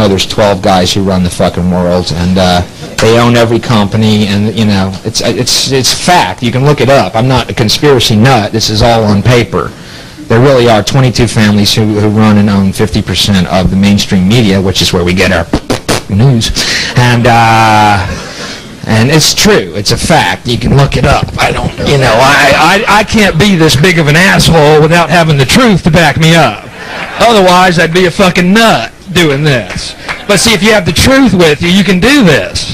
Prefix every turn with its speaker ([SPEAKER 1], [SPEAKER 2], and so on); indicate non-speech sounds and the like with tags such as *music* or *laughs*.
[SPEAKER 1] know there's 12 guys who run the fucking world, and uh, they own every company, and you know it's it's it's fact. You can look it up. I'm not a conspiracy nut. This is all on paper. There really are 22 families who, who run and own 50% of the mainstream media, which is where we get our *laughs* news, and. Uh, and it's true. It's a fact. You can look it up. I don't, you know, I, I, I can't be this big of an asshole without having the truth to back me up. Otherwise, I'd be a fucking nut doing this. But see, if you have the truth with you, you can do this.